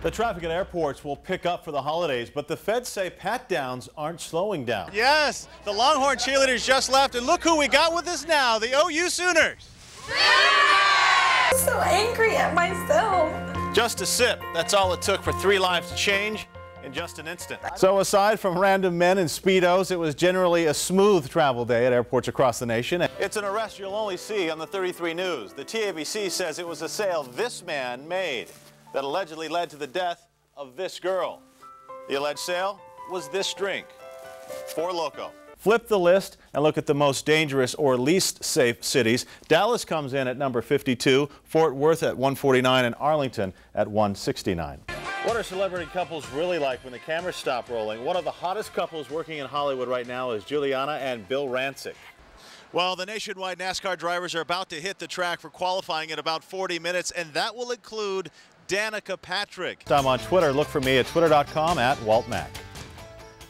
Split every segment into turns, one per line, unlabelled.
The traffic at airports will pick up for the holidays, but the feds say pat downs aren't slowing down.
Yes, the Longhorn cheerleaders just left, and look who we got with us now the OU Sooners.
I'm so angry at myself.
Just a sip. That's all it took for three lives to change in just an instant. So aside from random men in Speedos, it was generally a smooth travel day at airports across the nation. It's an arrest you'll only see on the 33 News. The TABC says it was a sale this man made that allegedly led to the death of this girl. The alleged sale was this drink, Four Loco. Flip the list and look at the most dangerous or least safe cities. Dallas comes in at number 52, Fort Worth at 149, and Arlington at 169. What are celebrity couples really like when the cameras stop rolling? One of the hottest couples working in Hollywood right now is Giuliana and Bill Rancic.
Well, the nationwide NASCAR drivers are about to hit the track for qualifying in about 40 minutes, and that will include Danica Patrick.
I'm on Twitter. Look for me at twitter.com at Walt waltmac.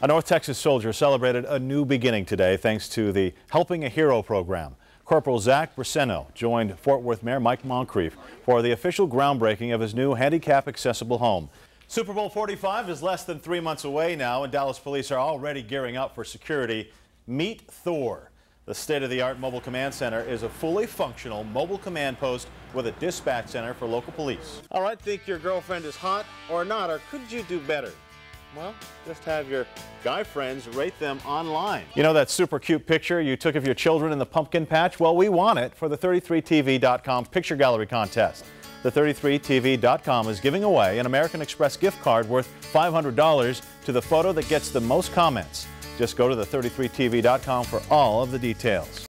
A North Texas soldier celebrated a new beginning today thanks to the Helping a Hero program. Corporal Zach Briseno joined Fort Worth Mayor Mike Moncrief for the official groundbreaking of his new handicap accessible home. Super Bowl 45 is less than three months away now, and Dallas police are already gearing up for security. Meet Thor. The state-of-the-art mobile command center is a fully functional mobile command post with a dispatch center for local police. All right, think your girlfriend is hot or not, or could you do better? Well, just have your guy friends rate them online. You know that super cute picture you took of your children in the pumpkin patch? Well, we want it for the 33tv.com picture gallery contest. The 33tv.com is giving away an American Express gift card worth $500 to the photo that gets the most comments. Just go to the 33tv.com for all of the details.